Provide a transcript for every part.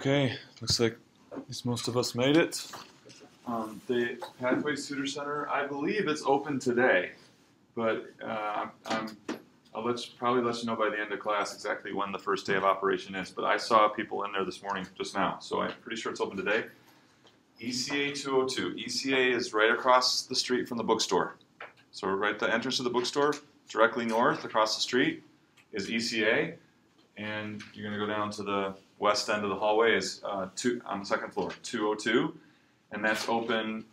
Okay, looks like at least most of us made it. Um, the Pathways Tutor Center, I believe it's open today, but uh, I'm, I'll let you, probably let you know by the end of class exactly when the first day of operation is. But I saw people in there this morning just now, so I'm pretty sure it's open today. ECA 202. ECA is right across the street from the bookstore. So right at the entrance of the bookstore, directly north across the street is ECA, and you're going to go down to the west end of the hallway is uh, two on the second floor, 202, and that's open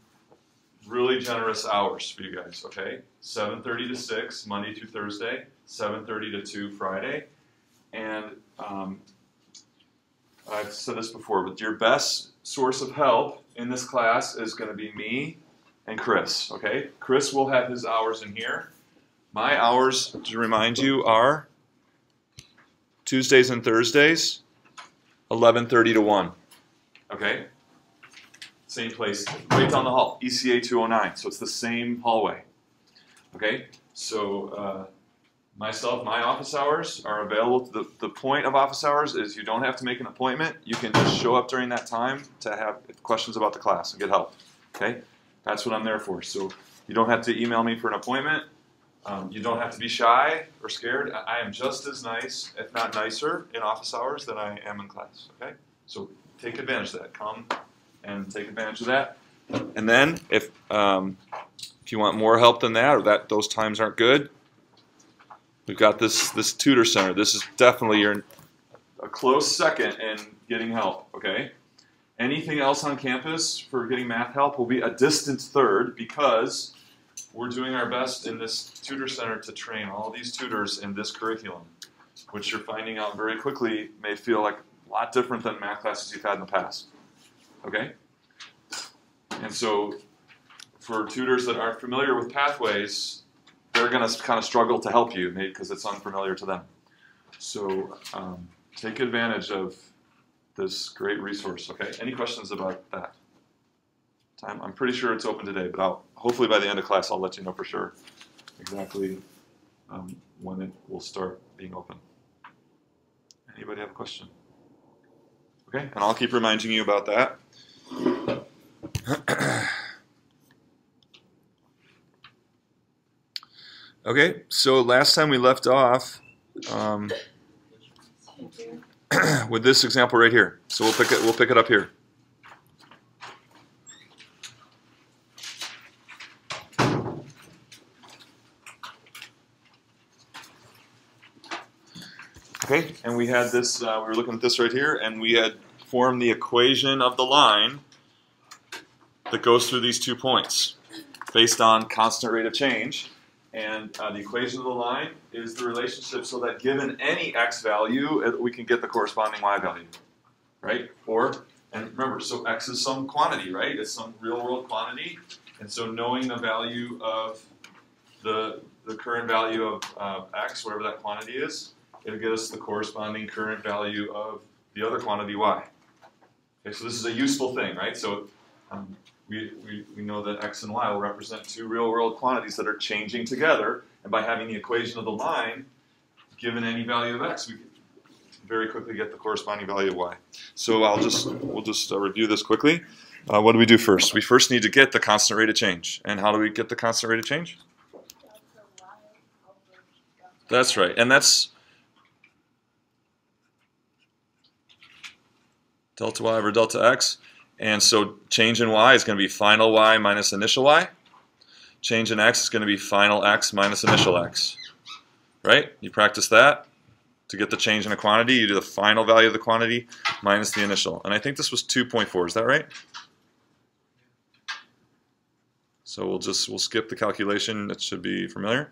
really generous hours for you guys. Okay, 7:30 to 6 Monday through Thursday, 7:30 to 2 Friday, and um, I've said this before, but your best source of help in this class is going to be me and Chris. Okay, Chris will have his hours in here. My hours, to remind you, are Tuesdays and Thursdays, 11:30 to 1. Okay? Same place, right down the hall, ECA 209. So it's the same hallway. Okay? So uh, myself, my office hours are available. The, the point of office hours is you don't have to make an appointment. You can just show up during that time to have questions about the class and get help. Okay? That's what I'm there for. So you don't have to email me for an appointment. Um, you don't have to be shy or scared. I am just as nice, if not nicer, in office hours than I am in class. Okay, so take advantage of that. Come and take advantage of that. And then, if um, if you want more help than that, or that those times aren't good, we've got this this tutor center. This is definitely your a close second in getting help. Okay. Anything else on campus for getting math help will be a distant third because we're doing our best in this tutor center to train all these tutors in this curriculum, which you're finding out very quickly may feel like a lot different than math classes you've had in the past. Okay? And so for tutors that aren't familiar with pathways, they're going to kind of struggle to help you because it's unfamiliar to them. So um, take advantage of this great resource. Okay? Any questions about that? Time? I'm pretty sure it's open today, but I'll hopefully by the end of class I'll let you know for sure exactly um, when it will start being open. Anybody have a question? Okay, and I'll keep reminding you about that. okay, so last time we left off um, with this example right here. So we'll pick it. We'll pick it up here. Okay, and we had this, uh, we were looking at this right here, and we had formed the equation of the line that goes through these two points based on constant rate of change. And uh, the equation of the line is the relationship so that given any x value, we can get the corresponding y value, right? Or, and remember, so x is some quantity, right? It's some real world quantity. And so knowing the value of the, the current value of uh, x, whatever that quantity is, it'll get us the corresponding current value of the other quantity y. Okay, so this is a useful thing, right? So um, we, we, we know that x and y will represent two real-world quantities that are changing together, and by having the equation of the line, given any value of x, we very quickly get the corresponding value of y. So I'll just we'll just uh, review this quickly. Uh, what do we do first? We first need to get the constant rate of change. And how do we get the constant rate of change? That's right. And that's delta y over delta x. And so change in y is going to be final y minus initial y. Change in x is going to be final x minus initial x. Right? You practice that. To get the change in a quantity, you do the final value of the quantity minus the initial. And I think this was 2.4. Is that right? So we'll just we'll skip the calculation. That should be familiar.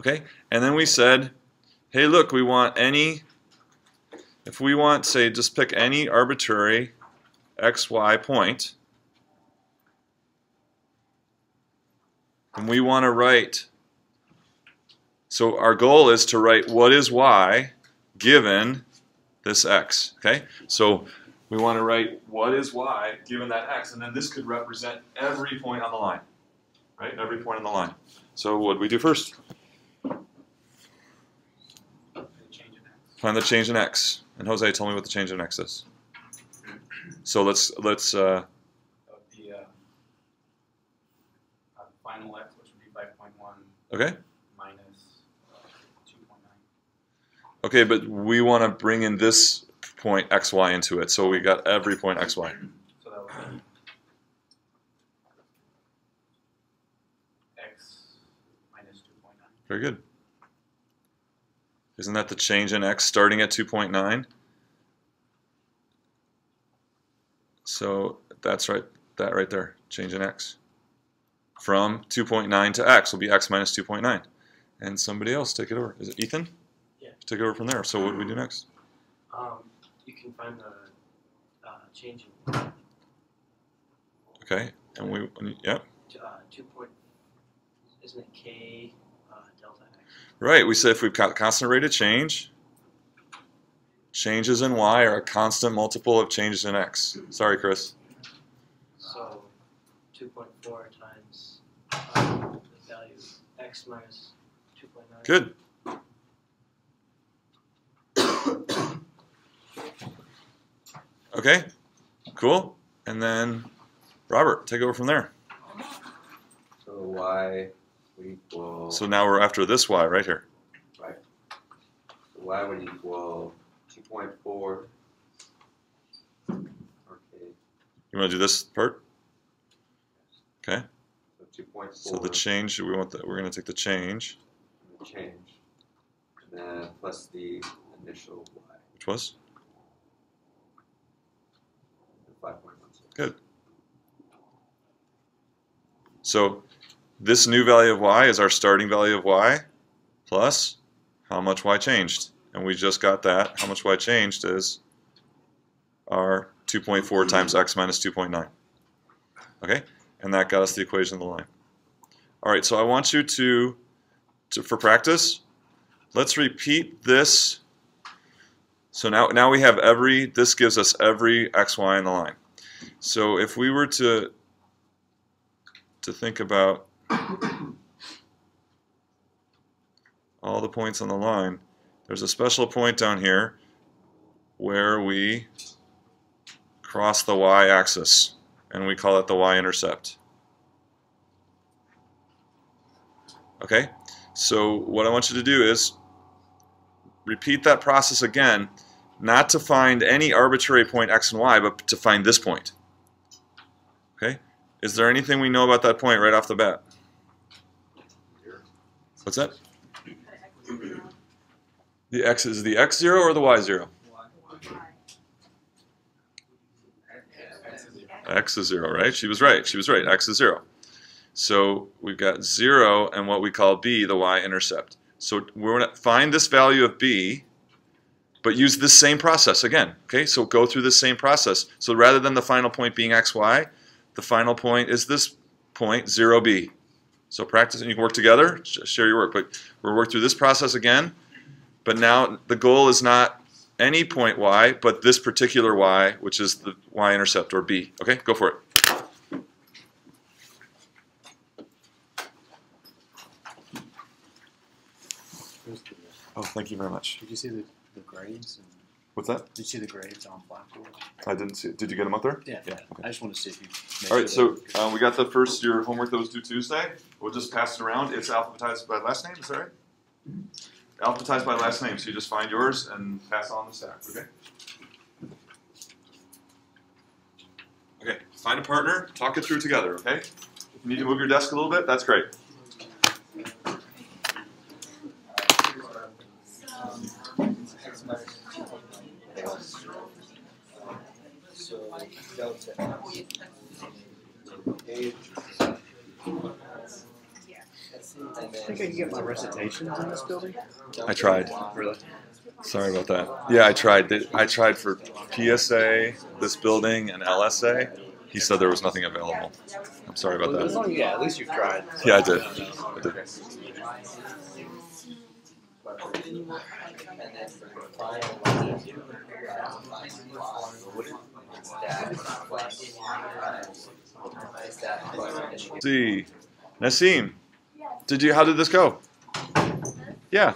Okay? And then we said, hey, look, we want any if we want, say, just pick any arbitrary xy point, and we want to write, so our goal is to write what is y given this x, okay? So we want to write what is y given that x, and then this could represent every point on the line, right? Every point on the line. So what do we do first? Find the change in x. And Jose, tell me what the change in x is. So let's let's uh, uh, uh, final x, which would be five point one okay. uh, two point nine. Okay, but we want to bring in this point xy into it. So we got every point xy. So that would be x minus two point nine. Very good. Isn't that the change in x starting at 2.9? So that's right, that right there, change in x. From 2.9 to x will be x minus 2.9. And somebody else take it over. Is it Ethan? Yeah. Take it over from there. So what do we do next? Um, you can find the uh, change in Okay, and we, yep. uh, two point. Isn't it k? Right, we said if we've got constant rate of change, changes in y are a constant multiple of changes in x. Sorry, Chris. So two point four times uh, the value x minus two point nine. Good. Okay, cool. And then Robert, take over from there. So y would equal, So now we're after this y right here. right? y would equal two point four. Okay, You want to do this part? so two point So the change, we want the, we're going to take the change, the change, and then plus the initial y, which was? five point one six. Good. So this new value of y is our starting value of y plus how much y changed. And we just got that. How much y changed is our 2.4 times x minus 2.9. Okay? And that got us the equation of the line. All right, so I want you to, to for practice, let's repeat this. So now, now we have every, this gives us every xy in the line. So if we were to to think about all the points on the line, there's a special point down here where we cross the y-axis, and we call it the y-intercept. Okay, so what I want you to do is repeat that process again, not to find any arbitrary point x and y, but to find this point. Okay, is there anything we know about that point right off the bat? What's that? The x is the x zero or the y zero? X is zero, right? She was right. She was right. X is zero. So we've got zero and what we call b, the y-intercept. So we're going to find this value of b, but use this same process again. Okay, so go through this same process. So rather than the final point being x, y, the final point is this point, 0b. So practice, and you can work together, share your work. But we'll work through this process again. But now the goal is not any point y, but this particular y, which is the y-intercept, or b. Okay, go for it. Oh, thank you very much. did you see the, the grades? And, What's that? did you see the grades on Blackboard? I didn't see it. Did you get them up there? Yeah. Yeah, okay. I just want to see if you. All right, sure so uh, we got the first year homework that was due Tuesday. We'll just pass it around. It's alphabetized by last name, is that right? Alphabetized by last name, so you just find yours and pass on the stack, okay? Okay, find a partner, talk it through together, okay? If you need to move your desk a little bit, that's great. So delta think I can get my recitations in this building. I tried. Really? Sorry about that. Yeah, I tried. I tried for PSA, this building, and LSA. He said there was nothing available. I'm sorry about that. long, yeah, at least you've tried. Yeah, I did. I did. see. Nassim, did you? How did this go? Yeah.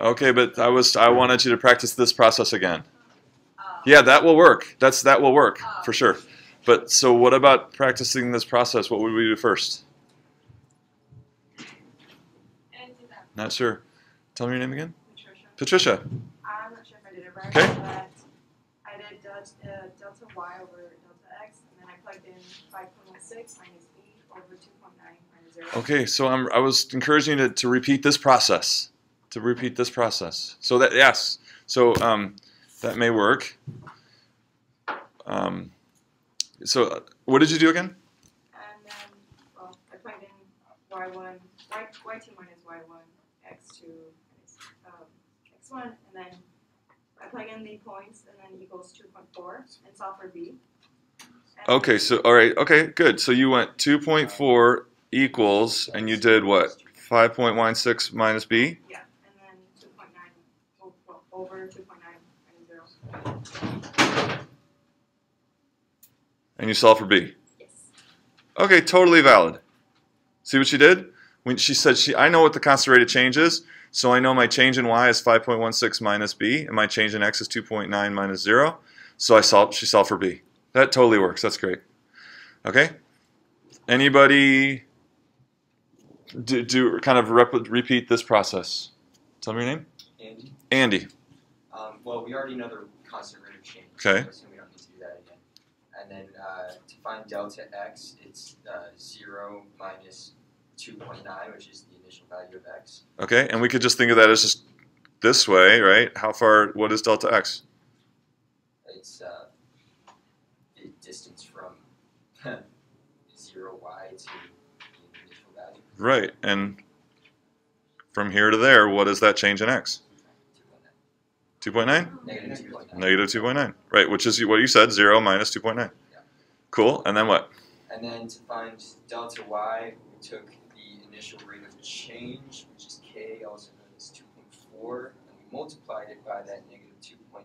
Okay, but I was I wanted you to practice this process again. Yeah, that will work. That's that will work for sure. But so what about practicing this process? What would we do first? Not sure. Tell me your name again. Patricia. Patricia. I'm not sure if I did it right, Okay. but I did delta, uh, delta y over delta x, and then I plugged in 5.16 minus b over 2.9 minus 0. Okay, so I'm I was encouraging you to, to repeat this process. To repeat this process. So that yes. So um, that may work. Um, so uh, what did you do again? And then, well, I plugged in y1, y, y2 minus y1, x2 minus um, x1, and then I plug in the points, and then equals 2.4, and solve for b. And Okay, so all right, okay, good. So you went 2.4 equals, and you did what? 5.16 minus b. Yeah, and then 2.9 o- well, over 2.9 minus 0. and you solve for b. Yes. Okay, totally valid. See what she did? When she said she, I know what the constant rate of change is, so I know my change in y is 5.16 minus b, and my change in x is 2.9 minus zero. So I solved. She solved for b. That totally works. That's great. Okay. Anybody do, do kind of rep, repeat this process? Tell me your name. Andy? Andy. Um, well, we already know the constant rate of change. Okay. So we don't need to do that again. And then uh, to find delta x, it's uh, 0 minus 2.9, which is the initial value of x. Okay, and we could just think of that as just this way, right? How far? What is delta x? It's uh, the distance from 0y to the initial value. Right, and from here to there, what is that change in x? 2.9? Negative 2.9. Negative 2.9. Right, which is what you said, 0 minus 2.9. Yeah. Cool, and then what? And then to find delta y, we took the initial rate of change, which is k, also known as 2.4, and we multiplied it by that negative 2.9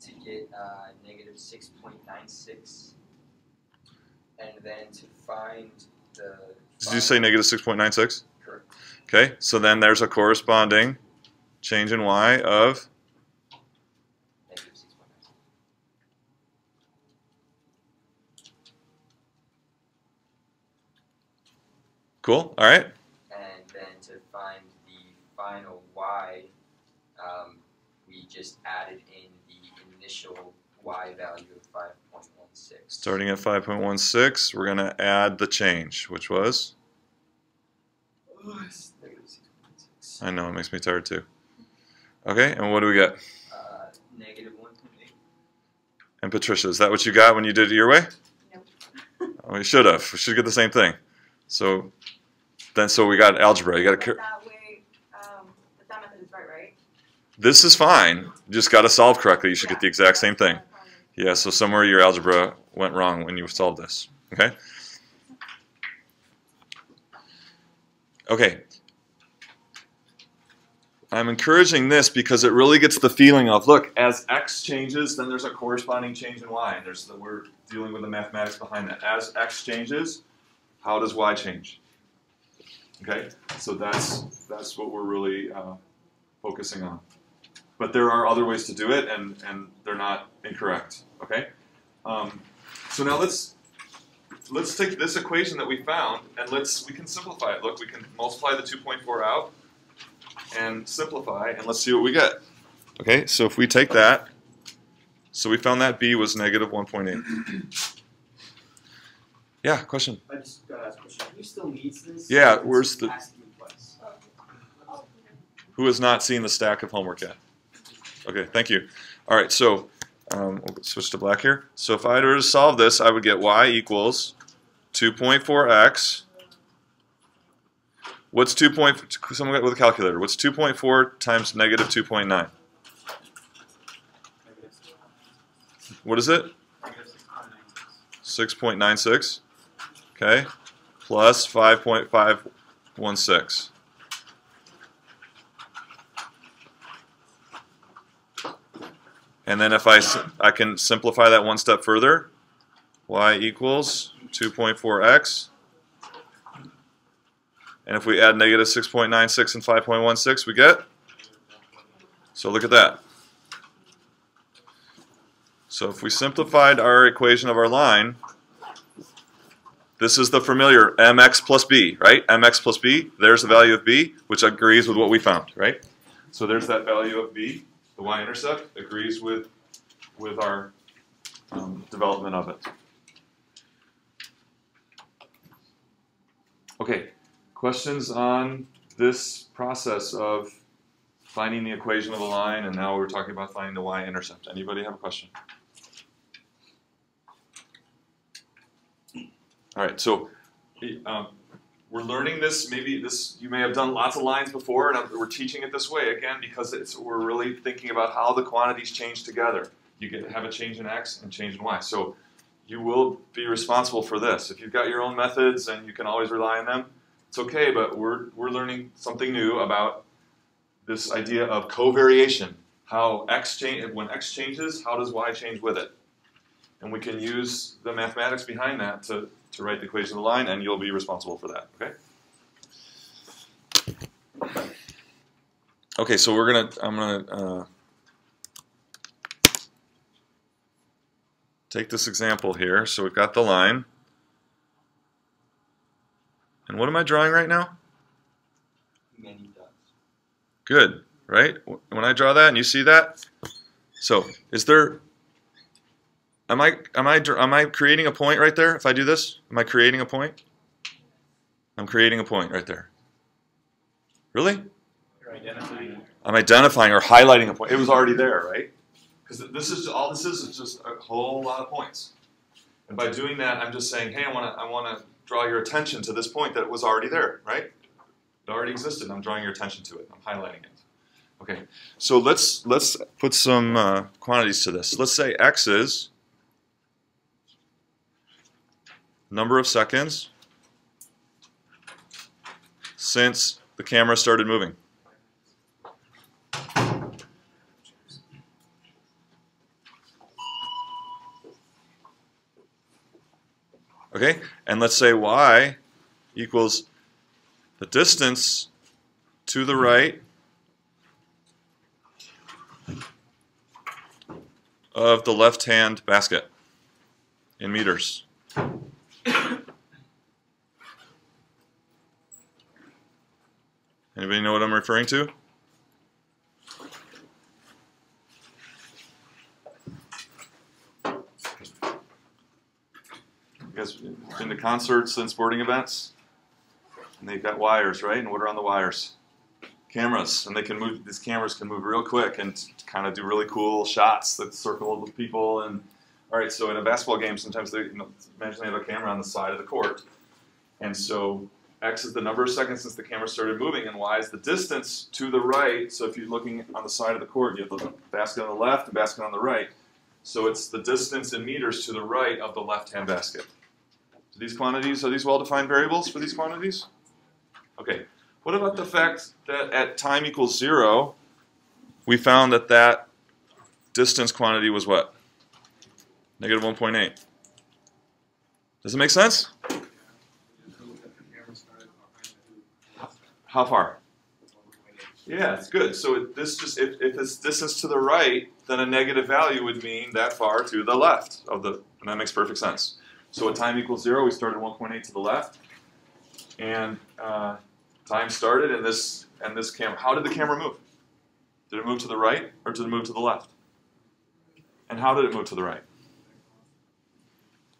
to get uh, negative 6.96. And then to find the. Did you say negative 6.96? Correct. Okay, so then there's a corresponding change in y of, Negative 6.96. cool, all right? And then to find the final y, um, we just added in the initial y value of 5.16. Starting at 5.16, we're going to add the change, which was? Oh, it's negative 6.6. I know, it makes me tired too. Okay, and what do we get? Uh, negative 1.8. And Patricia, is that what you got when you did it your way? Nope. Oh, we should have. We should get the same thing. So then, so we got algebra. You got to. that way, um, that method is right, right? This is fine. You just got to solve correctly. You should Yeah, get the exact same thing. what I found. Yeah. So somewhere your algebra went wrong when you solved this. Okay. Okay. I'm encouraging this because it really gets the feeling of look, as x changes, then there's a corresponding change in y. And there's the, we're dealing with the mathematics behind that. As x changes, how does y change? Okay, so that's that's what we're really uh, focusing on. But there are other ways to do it, and and they're not incorrect. Okay, um, so now let's let's take this equation that we found and let's we can simplify it. Look, we can multiply the 2.4 out and simplify, and let's see what we get. Okay, so if we take that, so we found that b was negative 1.8. Yeah, question. I just gotta ask a question. Who still needs this? Yeah, where's the- has to be in place. Who has not seen the stack of homework yet? Okay, thank you. All right, so um, we'll switch to black here. So if I were to solve this, I would get y equals 2.4x. What's 2. Point, someone got with a calculator. What's 2.4 times negative 2.9? What is it? negative six point nine six. 6.96. Okay. Plus 5.516. And then if I, I can simplify that one step further, y equals 2.4x. And if we add negative 6.96 and 5.16, we get So look at that. So if we simplified our equation of our line, this is the familiar mx plus b, right? mx plus b, there's the value of b, which agrees with what we found, right? So there's that value of b, the y-intercept agrees with, with our um, development of it. Okay, questions on this process of finding the equation of the line, and now we're talking about finding the y-intercept. Anybody have a question? All right, so um, we're learning this. Maybe this you may have done lots of lines before, and we're teaching it this way again because it's we're really thinking about how the quantities change together. You get have a change in x and change in y. So you will be responsible for this. If you've got your own methods and you can always rely on them, it's okay. But we're we're learning something new about this idea of covariation. How x change when x changes, how does y change with it? And we can use the mathematics behind that to to write the equation of the line, and you'll be responsible for that, okay? Okay, so we're gonna, I'm gonna uh, take this example here. So we've got the line. And what am I drawing right now? Many dots. Good, right? When I draw that and you see that, so is there Am I am I am I creating a point right there? If I do this, am I creating a point? I'm creating a point right there. Really? Identifying. I'm identifying or highlighting a point. It was already there, right? Because this is all this is is just a whole lot of points. And by doing that, I'm just saying, hey, I want to I want to draw your attention to this point that was already there, right? It already existed. I'm drawing your attention to it. I'm highlighting it. Okay. So let's let's put some uh, quantities to this. Let's say x is number of seconds since the camera started moving. Okay, and let's say y equals the distance to the right of the left-hand basket in meters. Anybody know what I'm referring to? You guys been to concerts and sporting events? And they've got wires, right? And what are on the wires? Cameras, and they can move. These cameras can move real quick and kind of do really cool shots that circle the people. And all right, so in a basketball game, sometimes they you know, imagine they have a camera on the side of the court, and so x is the number of seconds since the camera started moving, and y is the distance to the right. So if you're looking on the side of the court, you have the basket on the left and basket on the right. So it's the distance in meters to the right of the left-hand basket. So these quantities, are these well-defined variables for these quantities? Okay. What about the fact that at time equals zero, we found that that distance quantity was what? Negative 1.8. Does it make sense? How far? Yeah, it's good. So this just if, if it's distance to the right, then a negative value would mean that far to the left of the, and that makes perfect sense. So at time equals zero, we started 1.8 to the left, and uh, time started, and this and this camera. How did the camera move? Did it move to the right or did it move to the left? And how did it move to the right?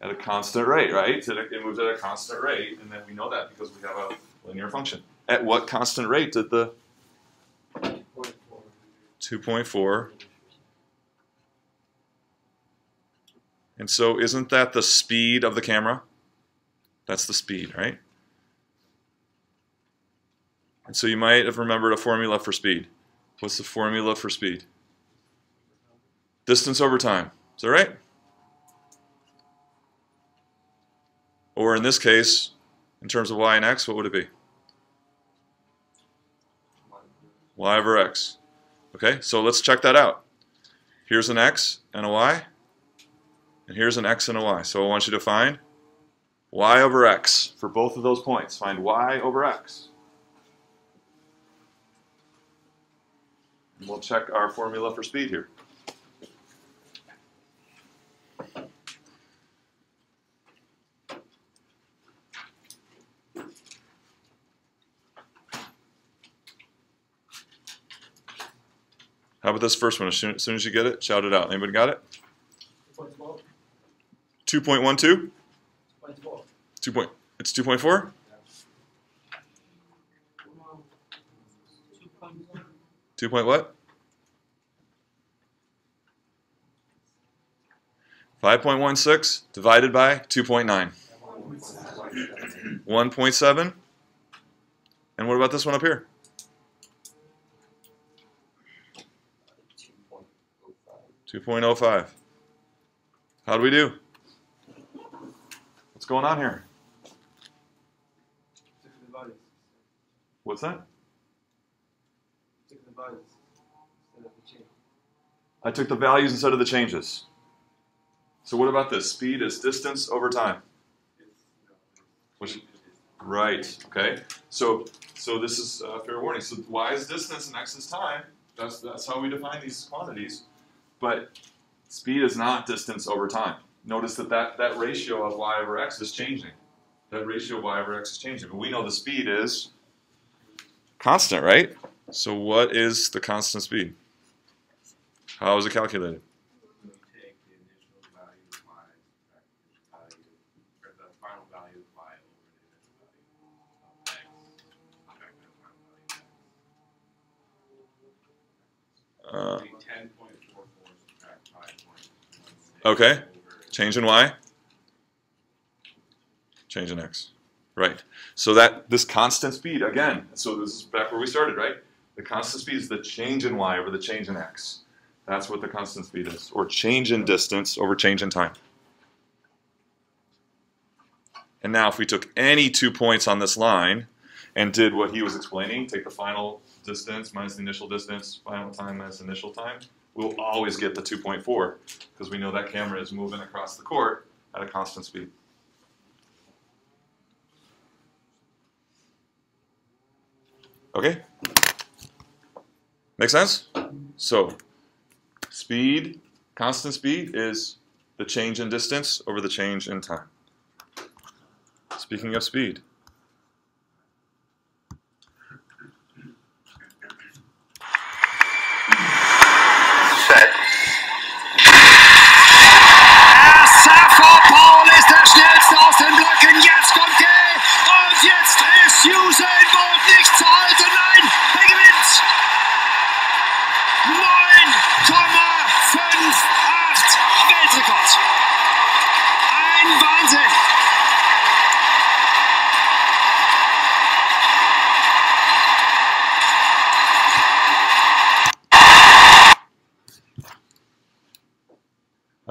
At a constant rate, right? It moves at a constant rate, and then we know that because we have a linear function. At what constant rate did the 2.4 and so isn't that the speed of the camera? That's the speed right? And so you might have remembered a formula for speed. What's the formula for speed? Distance over time. Is that right or in this case in terms of y and x what would it be y over x. Okay, so let's check that out. Here's an x and a y, and here's an x and a y. So I want you to find y over x for both of those points. Find y over x. And we'll check our formula for speed here. How about this first one? As soon, as soon as you get it, shout it out. Anybody got it? Point four, 2.12? point four. 2 point, it's 2.4? Two point one. 2 point what? 5.16 divided by 2.9. 1.7. And what about this one up here? Two point oh five. 2.05. How do we do? What's going on here? What's that? I took the values instead of the changes. So what about this? Speed is distance over time. Which-. Right. Okay. So so this is fair warning. So y is distance and x is time. That's that's how we define these quantities. But speed is not distance over time. Notice that that, that ratio of y over x is changing. That ratio of y over x is changing. But we know the speed is constant, right? So what is the constant speed? How is it calculated? Uh, of x. Be ten point four four subtract five point one six. Okay. change in y, change in x. Right. So that this constant speed again. So this is back where we started, right? The constant speed is the change in y over the change in x. That's what the constant speed is, or change in distance over change in time. And now, if we took any two points on this line and did what he was explaining, take the final distance minus the initial distance, final time minus initial time, we'll always get the 2.4 because we know that camera is moving across the court at a constant speed. Okay? Make sense? So, speed, constant speed is the change in distance over the change in time. Speaking of speed,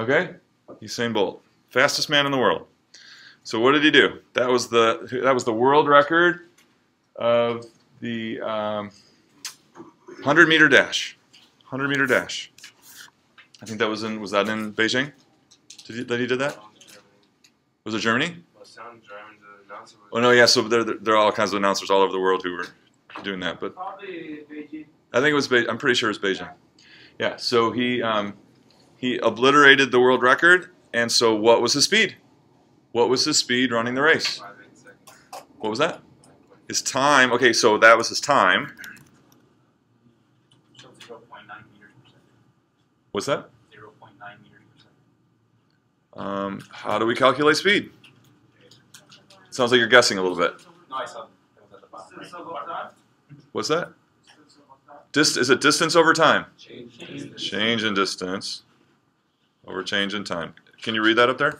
okay? Usain Bolt, fastest man in the world. So what did he do? That was the that was the world record of the um, 100 meter dash. 100 meter dash. I think that was in was that in Beijing? Did he, that he did that? Was it Germany? Well, sound German, the announcer was. Oh no, yeah. So there there are all kinds of announcers all over the world who were doing that, but Probably Beijing. I think it was. Be- I'm pretty sure it was Beijing. Yeah. So he um, he obliterated the world record, and so what was his speed? What was his speed running the race? What was that? His time. Okay, so that was his time. So 0.9 meters per second. What's that? 0.9 meters per second. Um, how do we calculate speed? Sounds like you're guessing a little bit. What's that? Dist- is it distance over time? Change in distance over change in time. Can you read that up there?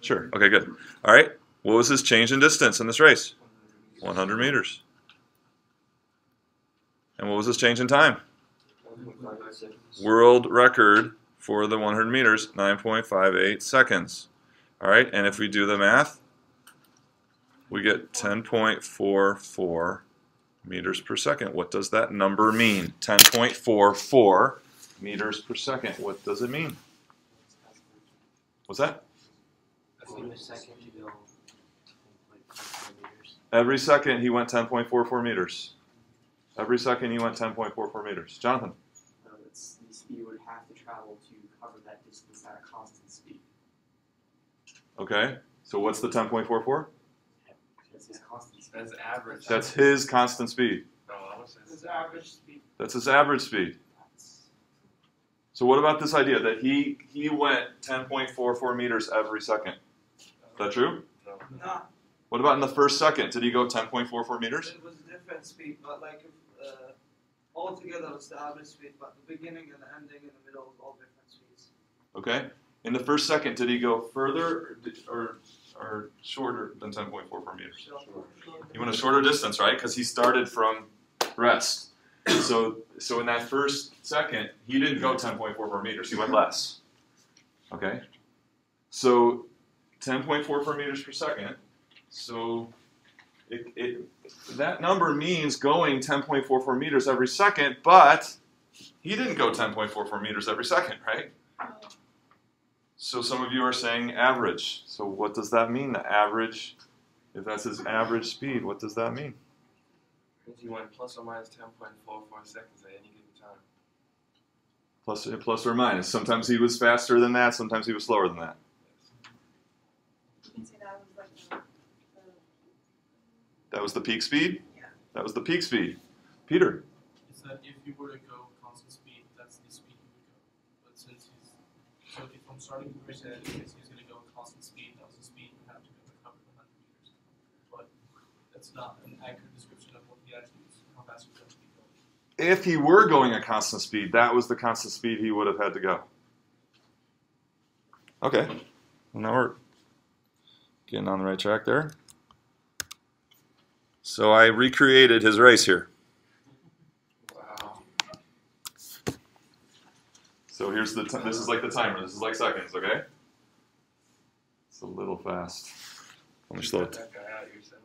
Sure. Okay, good. All right. What was his change in distance in this race? 100 meters. And what was his change in time? World record for the 100 meters, 9.58 seconds. All right, and if we do the math, we get 10.44 meters per second. What does that number mean? 10.44 meters per second. What does it mean? What's that? In a second you go 10.44 meters. Every second he went 10.44 meters. Every second he went 10.44 meters. Jonathan, speed would have to travel to cover that distance at a constant speed. Okay. So what's the 10.44? That's his constant speed. That's average. That's his constant speed. No, I His average speed. That's his average speed. So what about this idea that he he went 10.44 meters every second? Is that true? No. No, What about in the first second? Did he go 10.44 meters? it was a different speed, but like if, uh, altogether it's the average speed, but the beginning and the ending and the middle is all different speeds. Okay. In the first second, did he go further or, or, or shorter than 10.44 meters? He went a shorter distance, right? Because he started from rest. So, so in that first second, he didn't go 10.44 meters. He went less. Okay. So, 10.44 meters per second. So, it, it that number means going 10.44 meters every second, but he didn't go 10.44 meters every second, right? So some of you are saying average. So what does that mean? The average, if that's his average speed, what does that mean? Means you went plus or minus 10.44 seconds at any given time. Plus, uh, plus or minus. Sometimes he was faster than that. Sometimes he was slower than that. You can say that was like the, the That was the peak speed. Yeah. That was the peak speed. Peter. is that if you were to go constant speed, that's the speed you would go. But since he's so if from starting from where he said he's going to go constant speed, that was the speed you have to go to cover the hundred meters. But that's not an accurate If he were going a constant speed, that was the constant speed he would have had to go. Okay. Now we're getting on the right track there. So I recreated his race here. Wow. So here's the t- this is like the timer. This is like seconds, okay? It's a little fast. Let me slow it. cut that guy out yourself?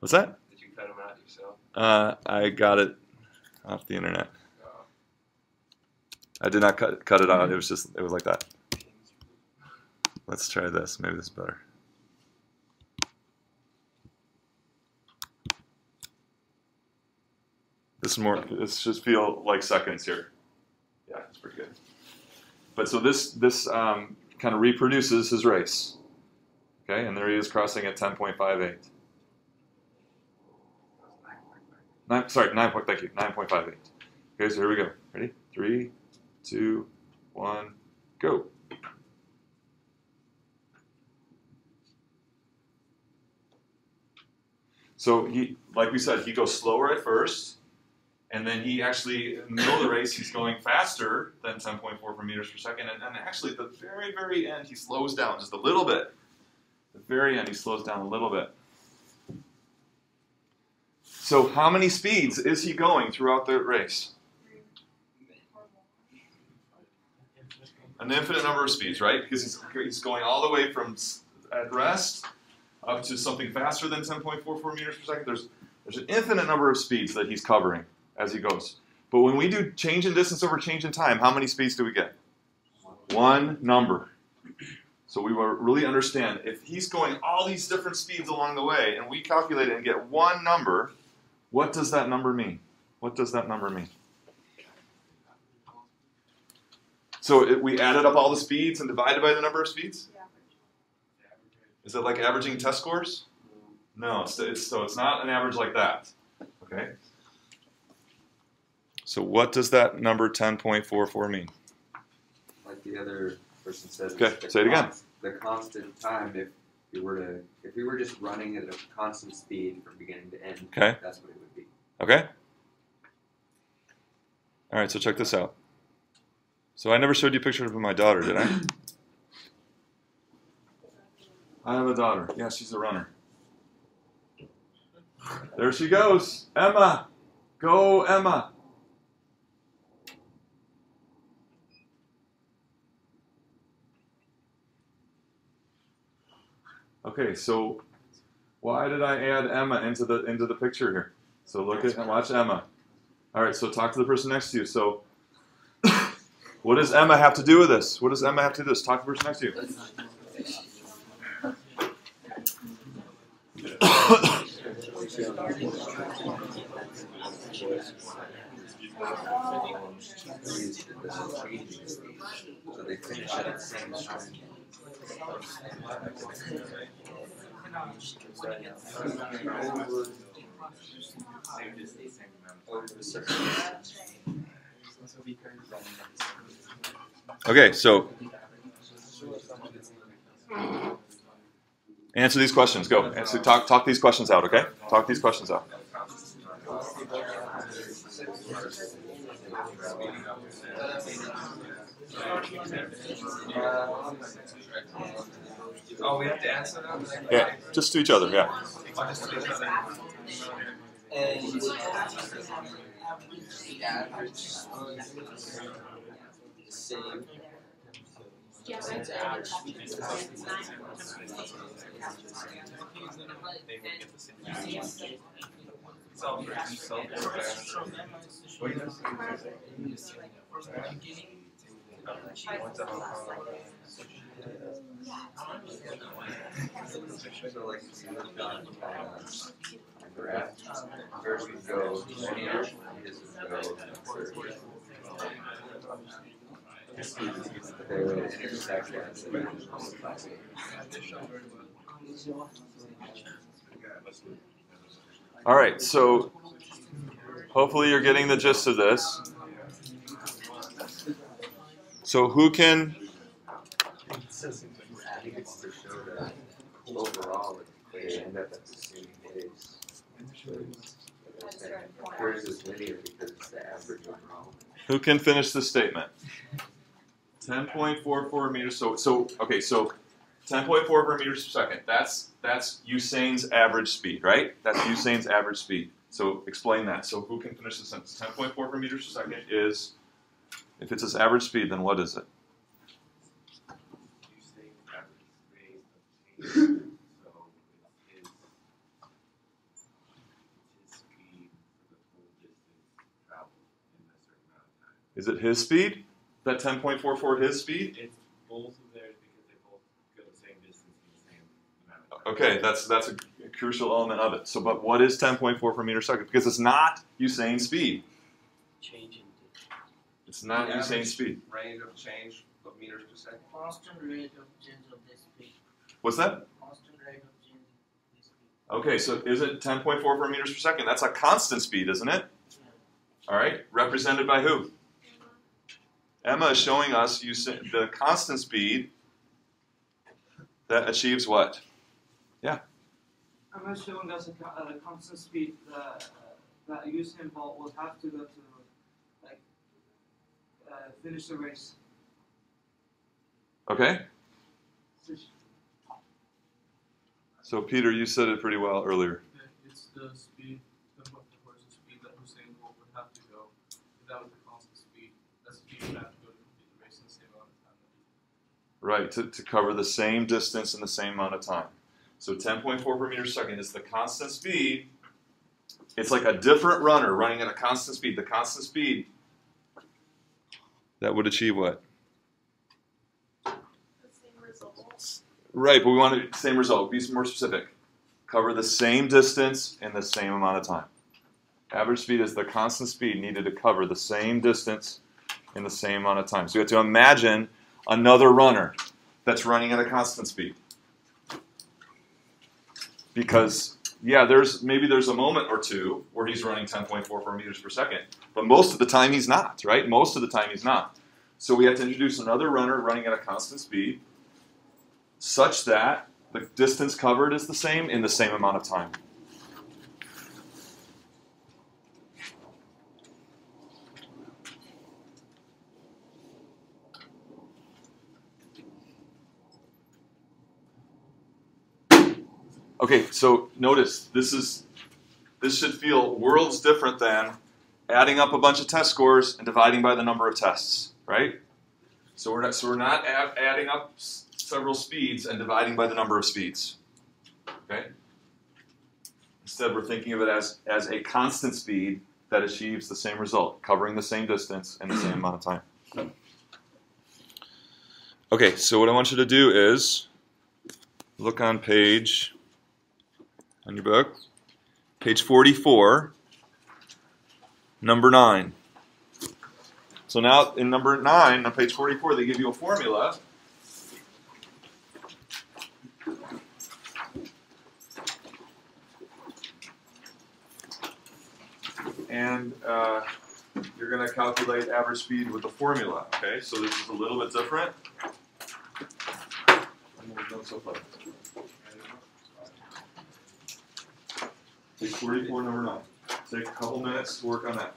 What's that? cut them out yourself? Uh, I got it off the internet. Oh. I did not cut cut it out. It was just it was like that. Let's try this. Maybe this is better. This is more. This just feel like seconds here. Yeah, it's pretty good. But so this this um, kind of reproduces his race. Okay, and there he is crossing at 10.58. Nine, sorry, nine point. Thank you. Nine point five eight. Okay, so here we go. Ready? Three, two, one, go. So he, like we said, he goes slower at first, and then he actually, in the middle of the race, he's going faster than 10.44 meters per second, and, and actually at the very, very end, he slows down just a little bit. At the very end, he slows down a little bit. So, how many speeds is he going throughout the race? An infinite number of speeds, right? Because he's, he's going all the way from at rest up to something faster than 10.44 meters per second. There's, there's an infinite number of speeds that he's covering as he goes. But when we do change in distance over change in time, how many speeds do we get? One number. So we really understand if he's going all these different speeds along the way and we calculate it and get one number, what does that number mean? What does that number mean? So it, we added up all the speeds and divided by the number of speeds? Is it like averaging test scores? No, it's, it's, so it's not an average like that. Okay? So what does that number 10.44 mean? Like the other person said. Okay, say it again. The constant time, if we were to, if we were just running at a constant speed from beginning to end, Okay. that's what it would be. Okay? All right, so check this out. So I never showed you pictures of my daughter, did I? I have a daughter. Yeah, she's a runner. There she goes. Emma. Go, Emma. Okay, so why did I add Emma into the into the picture here? So look at and watch Emma. All right, so talk to the person next to you. So what does Emma have to do with this? What does Emma have to do with this? Talk to the person next to you. Is the changing speed. So they finish at the same speed. Okay, so answer these questions. Go. Answer, talk, talk these questions out. Okay. Talk these questions out. Oh, we have to answer them? Yeah, just to each other. Yeah. All right. So hopefully you're getting the gist of this. So who can? To show that overall, up at the same is linear because it's the average overall. Who can finish the statement? 10.44 meters. So, so okay. So, 10.44 meters per second. That's that's Usain's average speed, right? That's Usain's average speed. So, explain that. So, who can finish the sentence? 10.44 meters per second is, if it's his average speed, then what is it? You say average rate of change, so it is his speed for the full distance traveled in a certain amount of time. Is it his speed? That 10.44 his speed? It's both of theirs because they both go the same distance in the same amount of. Okay, that's that's a, a crucial element of it. So, but what is 10.4 per meter second? Because it's not Usain's speed. Changing It's not The Usain's average speed. Range of change of meters per second. Constant rate of change speed. What's that? Constant rate of change of the speed. Okay, so is it 10.4 per meters per second? That's a constant speed, isn't it? All right, represented by who? Emma is showing us the constant speed that achieves what? Yeah. I'm not showing us a constant speed that uh, that Usain Bolt will have to go to like uh, finish the race. Okay, so Peter, you said it pretty well earlier. It's the speed, the what the horse's speed that Usain Bolt would have to go. That was the constant speed. That's the speed would have to go to complete the race in the same amount of time. Right, to, to cover the same distance in the same amount of time. So 10.4 per meter second is the constant speed. It's like a different runner running at a constant speed. The constant speed that would achieve what? Right, but we want the same result. Be more specific. Cover the same distance in the same amount of time. Average speed is the constant speed needed to cover the same distance in the same amount of time. So you have to imagine another runner that's running at a constant speed. Because yeah, there's maybe there's a moment or two where he's running 10.44 meters per second, but most of the time he's not, right? Most of the time he's not. So we have to introduce another runner running at a constant speed such that the distance covered is the same in the same amount of time. Okay, so notice this is this should feel worlds different than adding up a bunch of test scores and dividing by the number of tests, right? So we're not so we're not add, adding up several speeds and dividing by the number of speeds. Okay? Instead, we're thinking of it as as a constant speed that achieves the same result, covering the same distance in the same amount of time. Okay, so what I want you to do is look on page on your book, page 44, number 9. So now in number nine, on page 44, they give you a formula. And uh, you're going to calculate average speed with the formula. Okay, so this is a little bit different. Page 44, number nine. Take a couple minutes to work on that.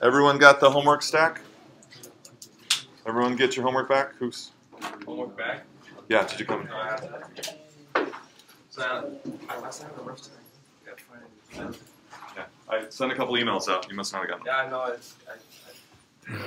Everyone got the homework stack? Everyone get your homework back? Who's? Homework back? Yeah, did you come? So, Yeah, I sent a couple emails out. You must not have gotten them. yeah, I know it's. I,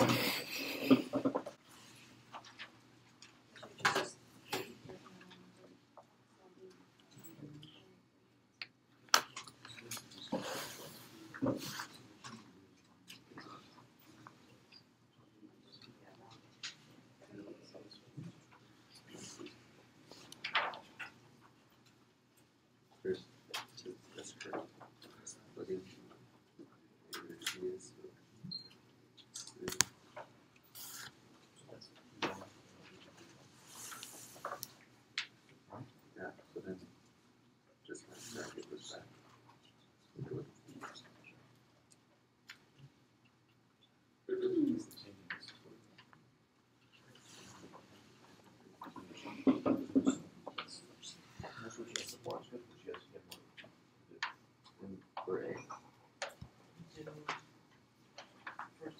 Chris, that's correct. Plug in. There she is. Yeah, so then, just like that, it was back. Do it. That's what she has to watch with, she has to get more. And for A. This,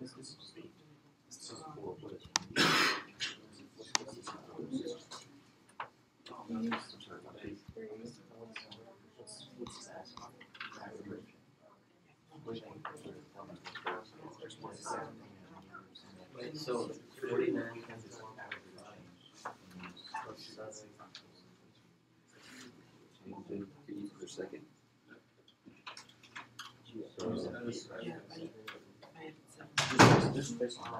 this is speed. This is for what it. I'm sorry, what is- what's- what's this ask? Wait, so forty-nine times four plus seven. Change in feet per second. So, This. This one.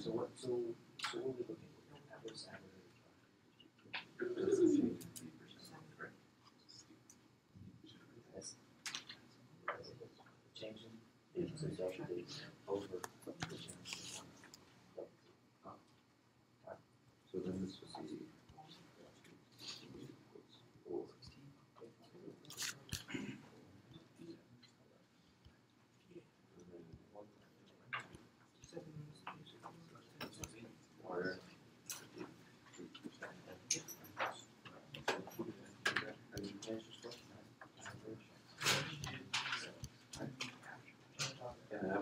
So what, so, what are we looking at? does it change in feet per second, correct? That's- Changing, is exactly over the change. So then this would be. Four. Water. Have you changed this question?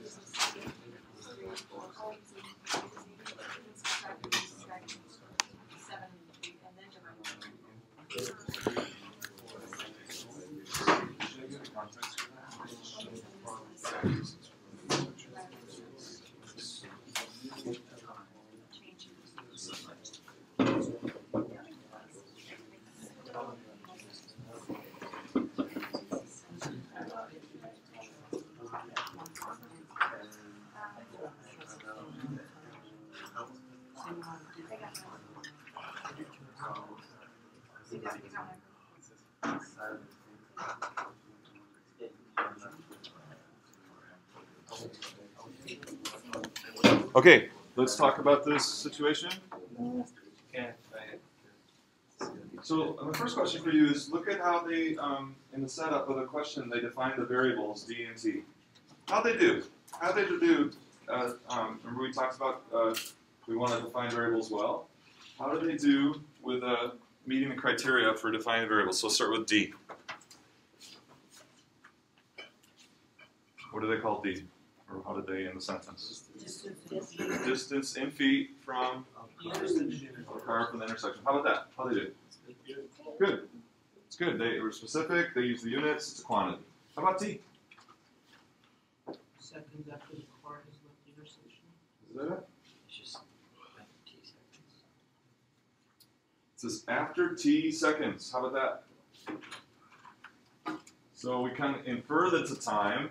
is- this is- this is subtract, this is subtract, seven, eight, and then divide. Okay, let's talk about this situation. So uh, the first question for you is look at how they, um, in the setup of the question, they define the variables d and t. How'd they do? How'd they do? Uh, um, remember we talked about uh, we want to define variables well. How do they do with uh, meeting the criteria for defining variables? So let's start with d. What do they call d? Or how did they in the sentence? Distance in feet from car from the intersection. How about that? How they do? Good. It's good. They were specific. They use the units. It's a quantity. How about t? Seconds after the car has left the intersection. Is that it? It's just like T seconds. It says after t seconds. How about that? So we can infer that's a time.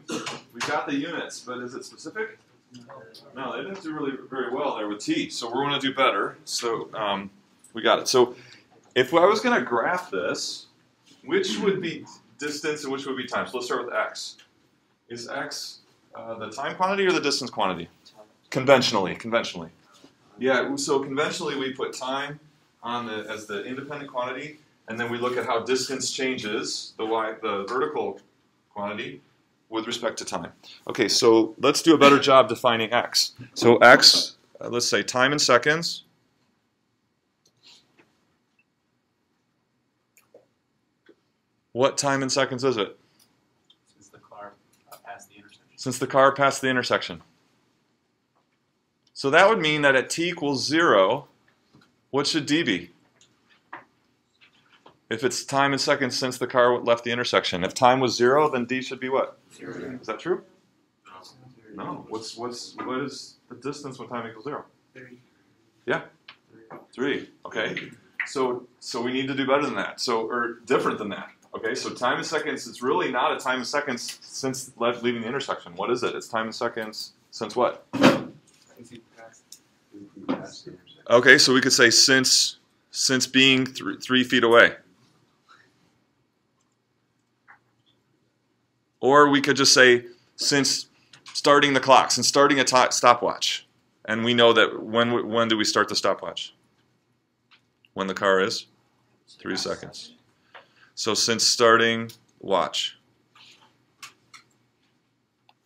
We've got the units, but is it specific? No, they didn't do really very well there with t. So we're going to do better. So um, we got it. So if I was going to graph this, which would be distance and which would be time? So let's start with x. Is x uh, the time quantity or the distance quantity? Conventionally, conventionally. Yeah, so conventionally we put time on the as the independent quantity, and then we look at how distance changes, the y, the vertical quantity, with respect to time. Okay, so let's do a better job defining x. So x, uh, let's say time in seconds. What time in seconds is it? Since the car uh, passed the intersection. Since the car passed the intersection. So that would mean that at t equals 0, what should d be? If it's time in seconds since the car left the intersection. If time was 0, then d should be what? Zero. Is that true? No. What's what's what is the distance when time equals 0? Three. Yeah? 3. Okay. So so we need to do better than that. So or different than that. Okay, so time in seconds, it's really not a time in seconds since left leaving the intersection. What is it? It's time in seconds since what? Okay, so we could say since since being th- three feet away. Or we could just say since starting the clock, since starting a stopwatch. And we know that when when do we start the stopwatch? When the car is three seconds. So since starting watch.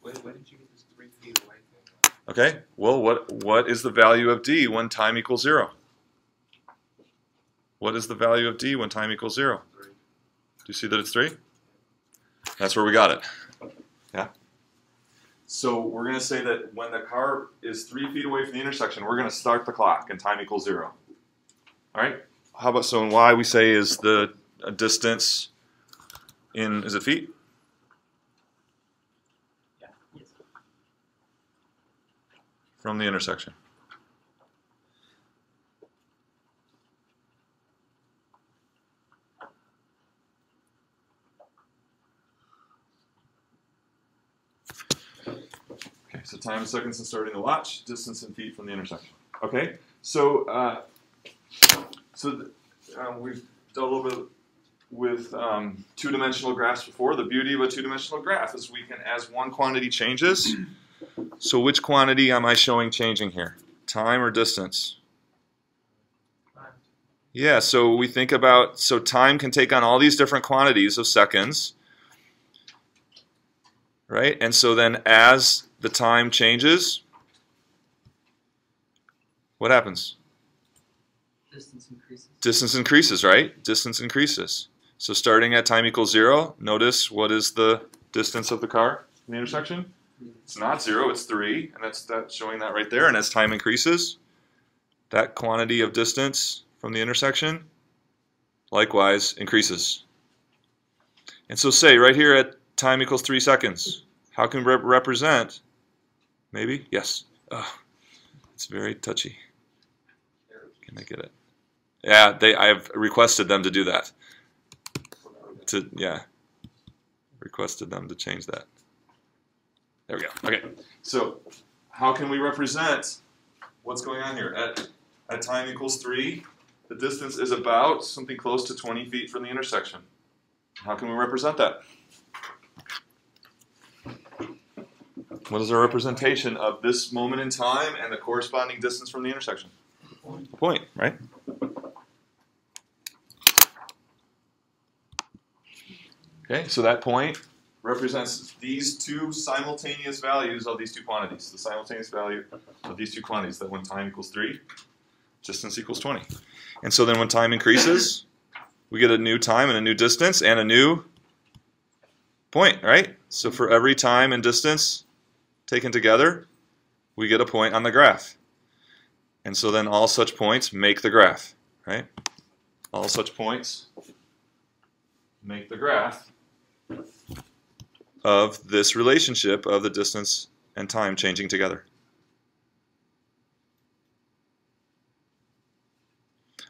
Where, where did you get this three feet away thing? Okay. Well, what what is the value of d when time equals zero? What is the value of d when time equals zero? Do you see that it's three? That's where we got it. Yeah. So we're going to say that when the car is three feet away from the intersection, we're going to start the clock and time equals zero. All right. How about so And y we say is the uh, distance in is it feet? Yeah. Yes. From the intersection. So time in seconds since starting the watch, distance in feet from the intersection. Okay, so uh, so um, we've done a little bit with um, two-dimensional graphs before. The beauty of a two-dimensional graph is we can, as one quantity changes. So which quantity am I showing changing here? Time or distance? Yeah, so we think about so time can take on all these different quantities of seconds. Right? And so then as the time changes, what happens? Distance increases. Distance increases, right? Distance increases. So starting at time equals zero, notice what is the distance of the car in the intersection? It's not zero, it's three, and that's that's showing that right there. And as time increases, that quantity of distance from the intersection likewise increases. And so say right here at time equals three seconds, how can we rep- represent? Maybe? Yes. Oh, it's very touchy. Can I get it? Yeah, they. I've requested them to do that. To yeah, requested them to change that. There we go. Okay. So, how can we represent what's going on here at at time equals three? the distance is about something close to 20 feet from the intersection. How can we represent that? What is our representation of this moment in time and the corresponding distance from the intersection? A point, right? Okay, so that point represents these two simultaneous values of these two quantities. The simultaneous value of these two quantities, that when time equals 3, distance equals 20. And so then when time increases, we get a new time and a new distance and a new point, right? So for every time and distance taken together, we get a point on the graph. And so then all such points make the graph, right? All such points make the graph of this relationship of the distance and time changing together.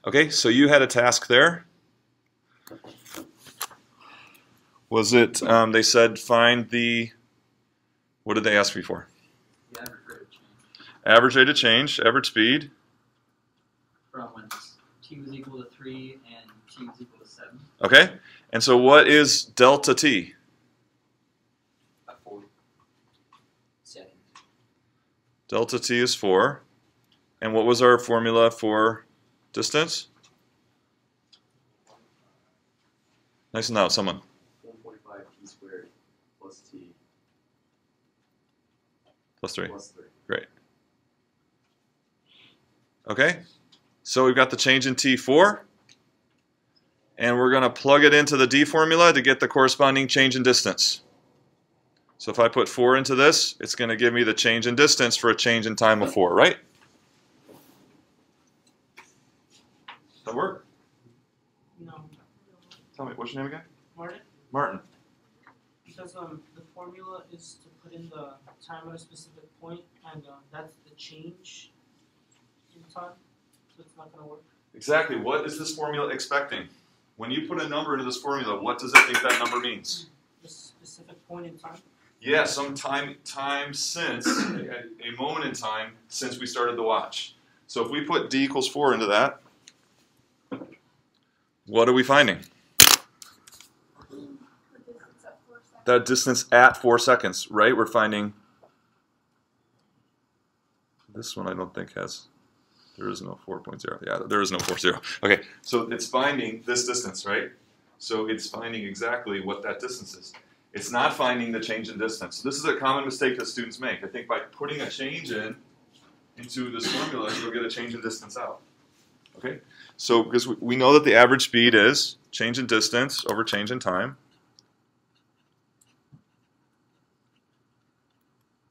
Okay, so you had a task there. Was it, um, they said find the, what did they ask me for? The average rate of change Average rate of change, average speed. from when t was equal to 3 and t was equal to 7. Okay, and so what is delta t? Four seconds. Delta t is 4. And what was our formula for distance? Nice and loud, someone. 1.5 t squared plus t Plus 3. plus 3. Great. Okay, so we've got the change in T4, and we're going to plug it into the D formula to get the corresponding change in distance. So if I put 4 into this, it's going to give me the change in distance for a change in time of 4, right? Does That work? No, Tell me, what's your name again? Martin, Martin. because um formula is to put in the time at a specific point, and uh, that's the change in time, so it's not gonna work. Exactly, what is this formula expecting? When you put a number into this formula, what does it think that number means? The specific point in time. Yeah, some time time since a, a moment in time since we started the watch. So if we put d equals four into that, what are we finding? That distance at four seconds, right? We're finding this one. I don't think has. There is no 4.0. Yeah, there is no 4.0. Okay, so it's finding this distance, right? So it's finding exactly what that distance is. It's not finding the change in distance. This is a common mistake that students make. I think by putting a change in into this formula, you'll get a change in distance out. Okay? So because we, we know that the average speed is change in distance over change in time.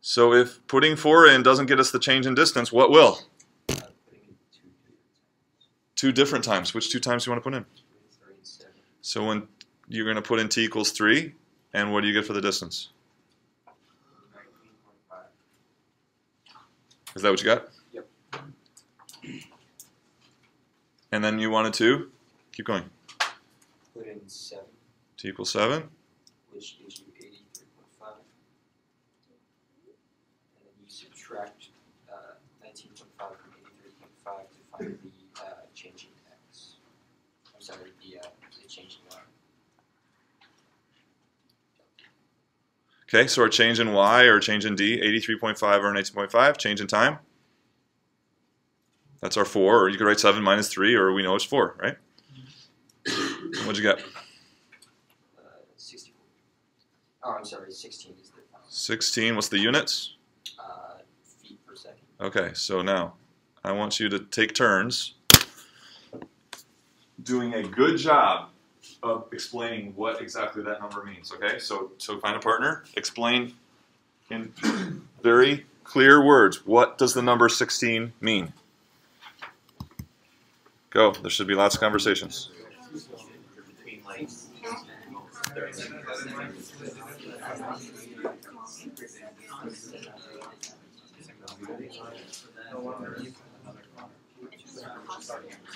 So if putting 4 in doesn't get us the change in distance, what will? Uh, two different times. Which two times do you want to put in? times, three and seven. So when you're going to put in t equals 3, and what do you get for the distance? Is that what you got? Yep. And then you wanted to keep going. Put in seven, T equals 7. which gives you eighty-three point five. And then you subtract uh, nineteen point five from eighty-three point the uh, changing x. I'm sorry, the uh, the changing y. Okay, so our change in y or change in d, 83.5 or 19.5, change in time. That's our 4, or you could write 7 minus 3, or we know it's 4, right? What'd you get? Uh, sixty-four. Oh, I'm sorry, sixteen is the final. 16, what's the units? Uh, feet per second. Okay, so now I want you to take turns doing a good job of explaining what exactly that number means. Okay, so so find a partner, explain in very clear words what does the number 16 mean. Go. There should be lots of conversations.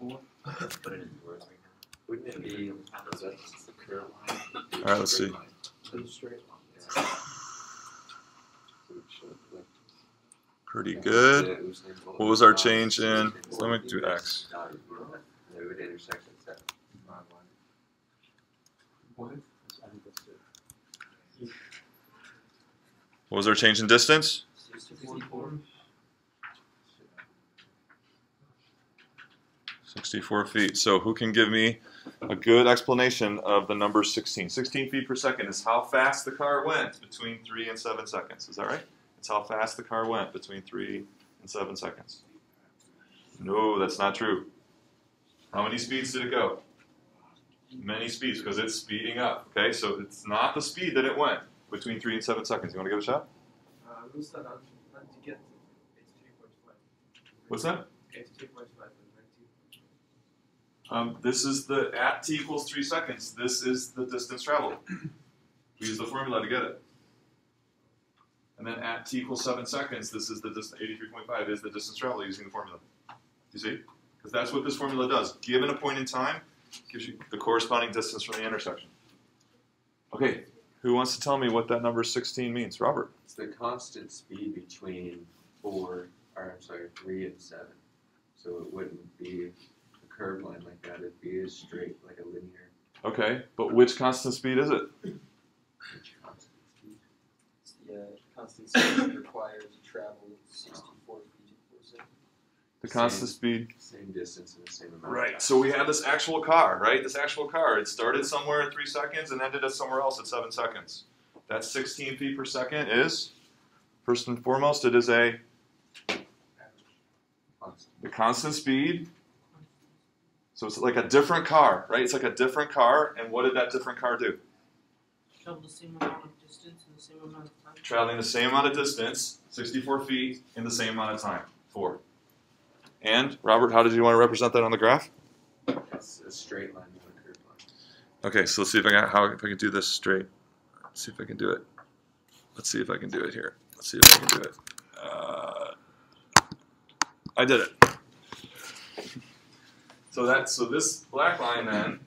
All right, let's see. Pretty good. What was our change in? Let me do X. What? Was our change in distance? Sixty-four. 64 feet. So who can give me a good explanation of the number 16? 16 feet per second is how fast the car went between 3 and 7 seconds. Is that right? It's how fast the car went between 3 and 7 seconds. No, that's not true. How many speeds did it go? Many speeds because it's speeding up. Okay, so it's not the speed that it went between 3 and 7 seconds. You want to give it a shot? Uh, we start out not to get eighty-three point five. What's that? Eighty-three point five and ninety. Um, this is the at t equals three seconds. This is the distance traveled. We use the formula to get it. And then at t equals seven seconds, this is the distance. Eighty-three point five is the distance traveled using the formula. You see? Because that's what this formula does. Given a point in time, gives you the corresponding distance from the intersection. Okay, who wants to tell me what that number sixteen means? Robert. It's the constant speed between four, or I'm sorry, three and seven. So it wouldn't be curved line like that, it'd be a straight, like a linear, Okay, but which constant speed is it? which constant speed. It's the uh, constant speed required to travel sixty-four feet per second. The constant Same. speed Same distance and the same amount. of Right. time. So we have this actual car, right? This actual car. It started somewhere at three seconds and ended at somewhere else at seven seconds. That 16 feet per second is, first and foremost, it is a the constant speed. So it's like a different car, right? It's like a different car. And what did that different car do? Travel the same amount of distance in the same amount of time. Traveling the same amount of distance, 64 feet, in the same amount of time. Four. And Robert, how did you want to represent that on the graph? It's a straight line, not a curved line. Okay, so let's see if I can how if I can do this straight. Let's see if I can do it. Let's see if I can do it here. Let's see if I can do it. Uh, I did it. So that so this black line then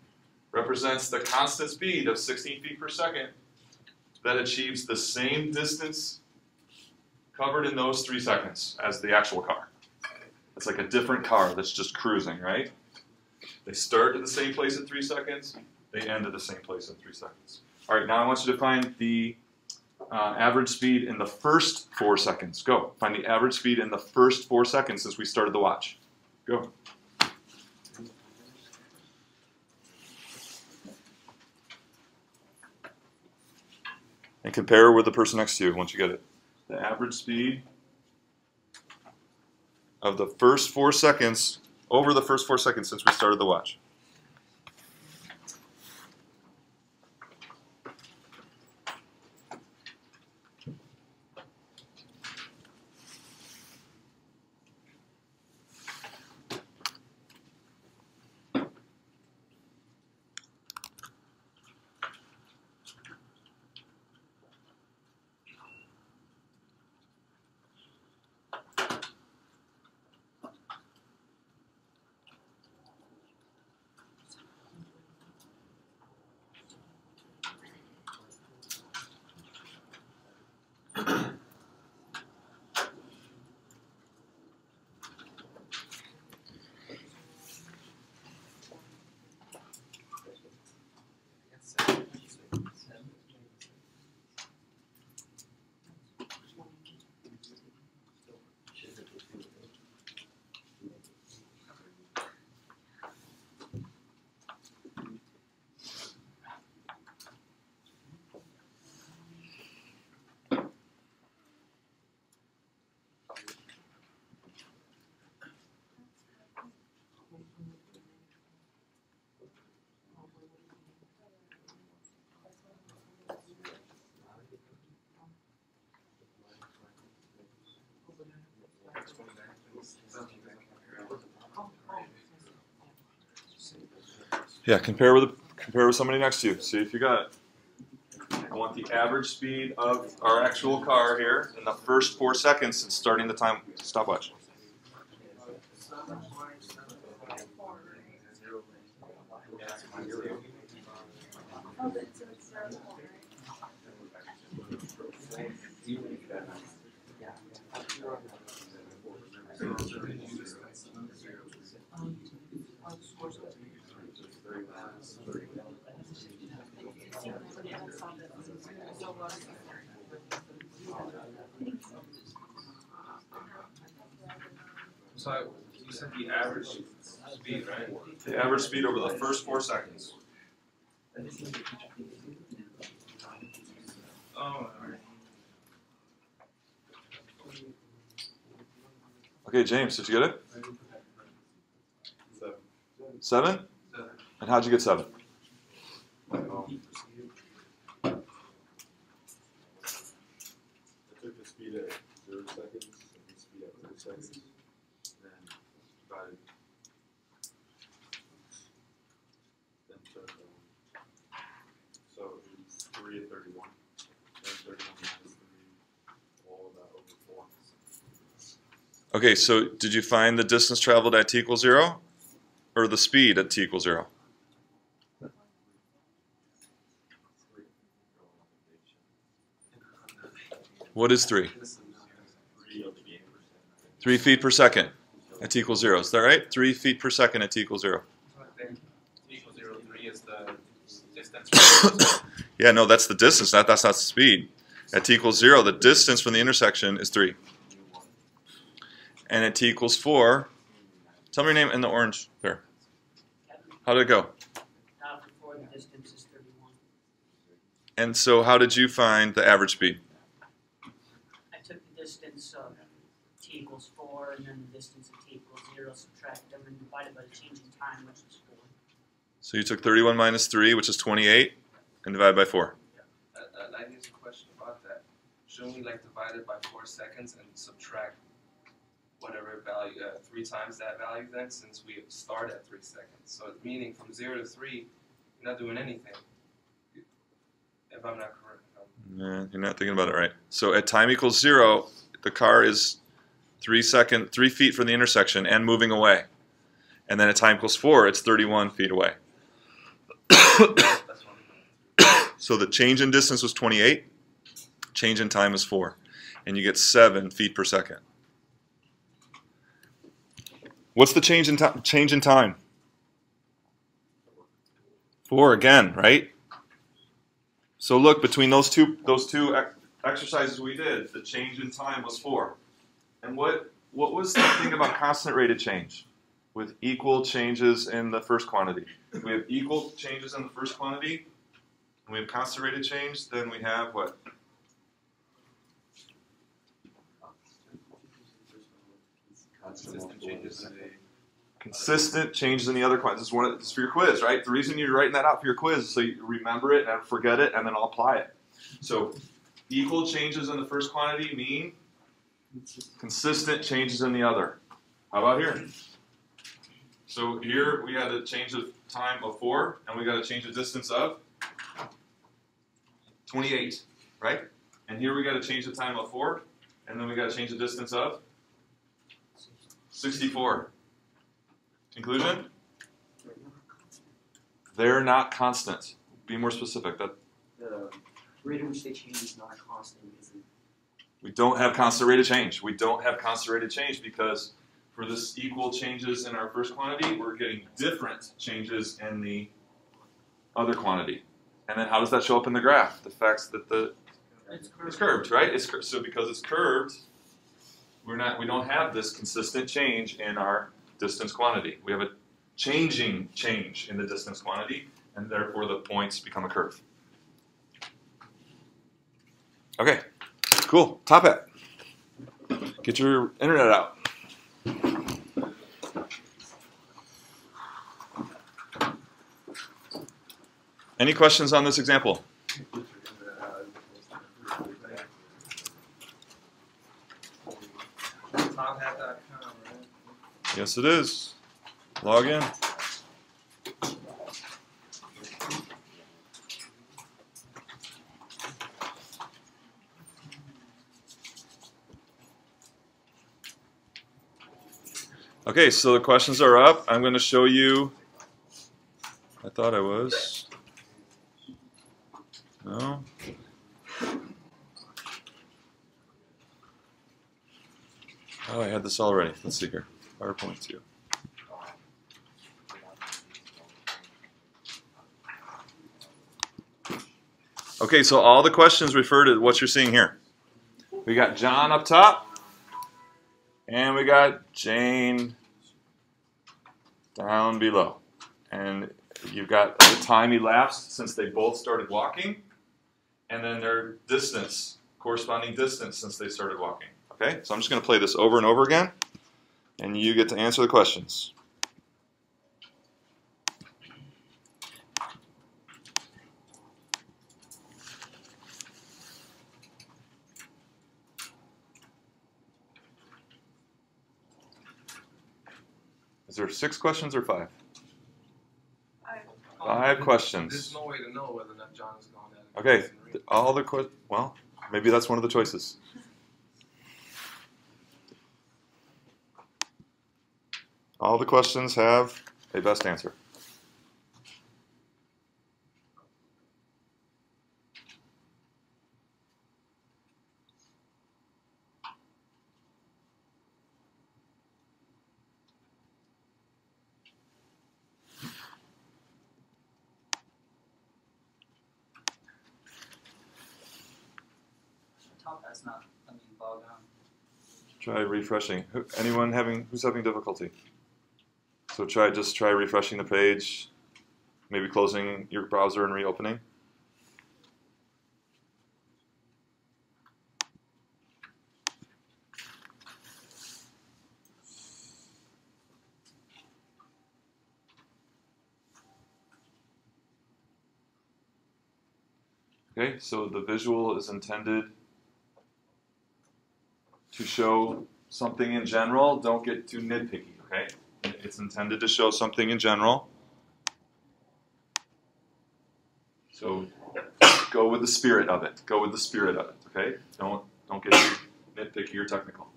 represents the constant speed of 16 feet per second that achieves the same distance covered in those three seconds as the actual car. It's like a different car that's just cruising, right? They start at the same place in three seconds, they end at the same place in three seconds. All right, now I want you to find the uh, average speed in the first four seconds. Go. Find the average speed in the first four seconds since we started the watch. Go. And compare with the person next to you once you get it. The average speed of the first four seconds over the first four seconds since we started the watch. Yeah, compare with compare with somebody next to you. See if you got it. I want the average speed of our actual car here in the first four seconds since starting the time stopwatch. Oh, but so it's zero point, right? So you said the average speed, right? The average speed over the first four seconds. Oh, alright. Okay, James, did you get it? Seven? And how'd you get seven? I took the speed at zero seconds and the speed at three seconds, then divided. Then took, um, so it was three at thirty-one, then thirty-one minus three, all of that over four. Okay, so did you find the distance traveled at t equals zero? Or the speed at t equals zero? What is three? Three of the game percent. Three feet per second at t equals zero. Is that right? Three feet per second at t equals zero. Then equal zero three is the distance. Yeah, no, that's the distance. That, that's not the speed. At t equals zero, the distance from the intersection is three. And at t equals four, tell me your name in the orange there. How did it go? Now before the distance is thirty-one. And so, how did you find the average speed? I took the distance of t equals four and then the distance of t equals zero, subtract them and divided by the change in time, which is four. So you took 31 minus 3, which is 28, and divided by 4. Uh, uh, I need a question about that. Shouldn't we like divide it by four seconds and subtract whatever value, uh, three times that value then, since we start at three seconds? So meaning from zero to three, you're not doing anything. If I'm not correct. Yeah, you're not thinking about it right. So at time equals 0, the car is 3 second, 3 feet from the intersection and moving away. And then at time equals 4, it's 31 feet away. so the change in distance was 28, change in time is 4. And you get 7 feet per second. What's the change in time? Change in time? Four again, right? So look between those two those two ex- exercises we did, the change in time was four. And what what was the thing about constant rate of change with equal changes in the first quantity? We have equal changes in the first quantity, and we have constant rate of change. Then we have what? Consistent changes in the consistent changes in the other quantities. This is, one of, this is for your quiz, right? The reason you're writing that out for your quiz is so you remember it and forget it, and then I'll apply it. So, equal changes in the first quantity mean consistent changes in the other. How about here? So here we had a change of time of four, and we got a change of distance of 28, right? And here we got a change of time of four, and then we got a change of distance of 64. Conclusion? They're not constant. Be more specific. That The rate at which they change is not constant, is it? we don't have constant rate of change. We don't have constant rate of change because for this equal changes in our first quantity, we're getting different changes in the other quantity. And then how does that show up in the graph? The fact that the It's it's curved, right? It's cur- so because it's curved, we're not we don't have this consistent change in our distance quantity. We have a changing change in the distance quantity, and therefore the points become a curve. Okay, cool. Top hat. Get your internet out. Any questions on this example? Yes, it is. Log in. Okay, so the questions are up. I'm going to show you, I thought I was, no. Oh, I had this already. Let's see here. PowerPoint two. Okay, so all the questions refer to what you're seeing here. We got John up top, and we got Jane down below. And you've got the time elapsed since they both started walking, and then their distance, corresponding distance since they started walking. Okay, so I'm just going to play this over and over again, and you get to answer the questions. Is there six questions or five? Five um, questions. There's no way to know whether or not John is going at. Okay, all the que- well, maybe that's one of the choices. All the questions have a best answer. The top has not, I mean. Try refreshing. Anyone having who's having difficulty? So try just try refreshing the page, maybe closing your browser and reopening. Okay, so the visual is intended to show something in general. Don't get too nitpicky, okay? It's intended to show something in general. So go with the spirit of it. Go with the spirit of it, okay? Don't don't get too nitpicky or technical.